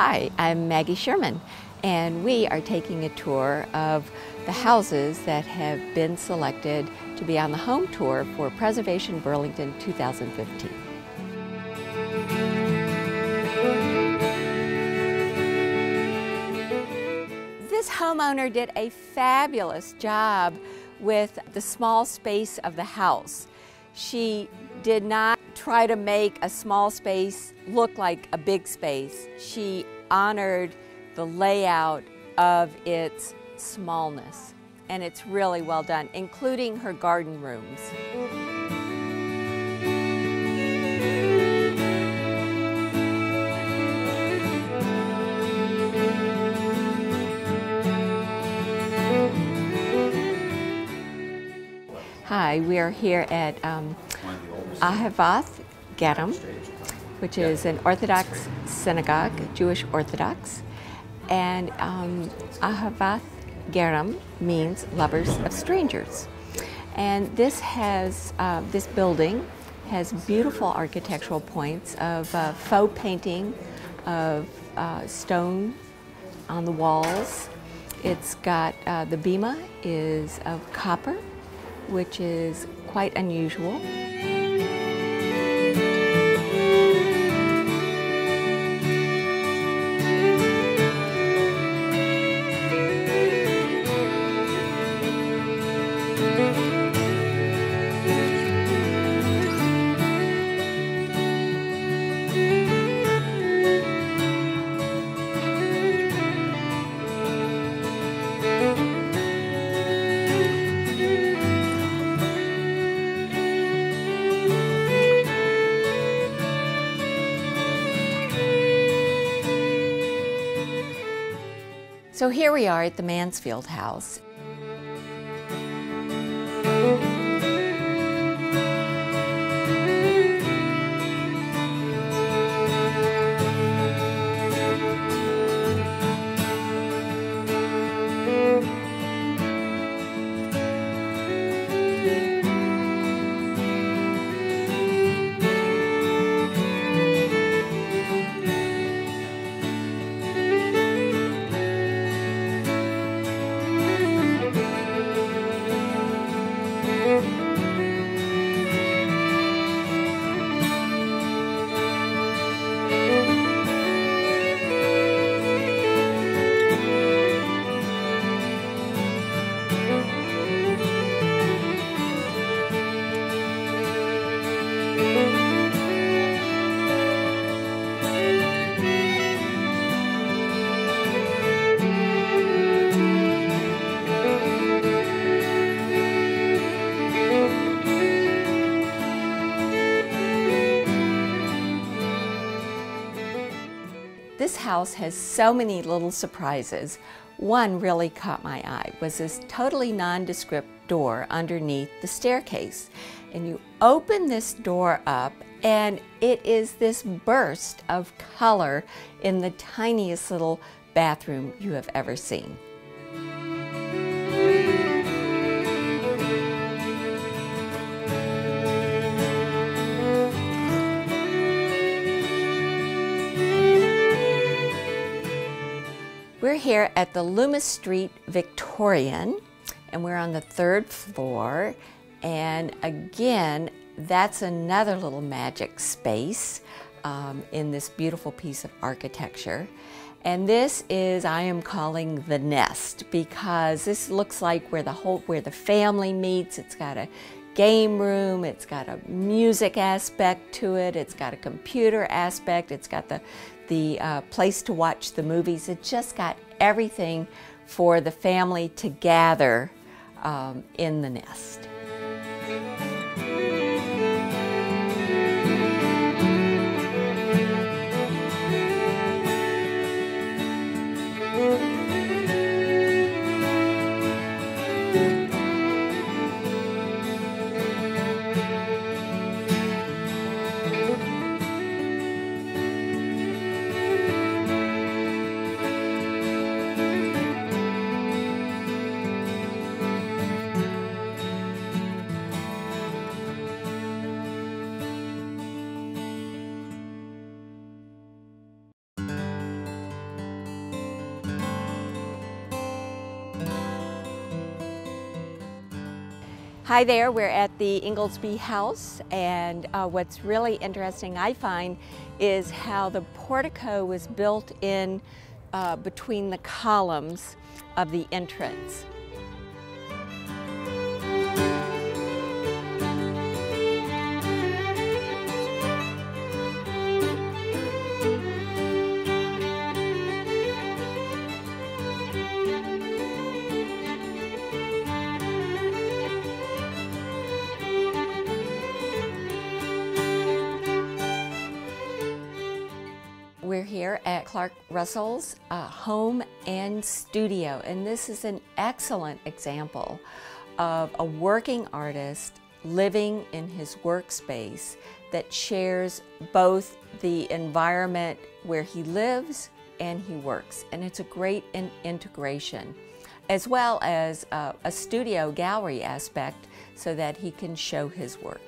Hi, I'm Maggie Sherman, and we are taking a tour of the houses that have been selected to be on the home tour for Preservation Burlington 2015. This homeowner did a fabulous job with the small space of the house. She did not try to make a small space look like a big space. She honored the layout of its smallness, and it's really well done, including her garden rooms. Hi, we are here at um, Ahavath Gerim, which is an Orthodox synagogue, Jewish Orthodox. And um, Ahavath Gerim means lovers of strangers. And this has, uh, this building has beautiful architectural points of uh, faux painting of uh, stone on the walls. It's got, uh, the bima is of copper which is quite unusual. So here we are at the Mansfield House. This house has so many little surprises. One really caught my eye was this totally nondescript door underneath the staircase. And you open this door up and it is this burst of color in the tiniest little bathroom you have ever seen. We're here at the Loomis Street Victorian, and we're on the third floor. And again, that's another little magic space um, in this beautiful piece of architecture. And this is, I am calling the nest because this looks like where the whole, where the family meets. It's got a game room, it's got a music aspect to it, it's got a computer aspect, it's got the, the uh, place to watch the movies. It just got everything for the family to gather um, in the nest. Hi there, we're at the Inglesby House and uh, what's really interesting I find is how the portico was built in uh, between the columns of the entrance. Here at Clark Russell's uh, home and studio, and this is an excellent example of a working artist living in his workspace that shares both the environment where he lives and he works. And it's a great in integration, as well as uh, a studio gallery aspect so that he can show his work.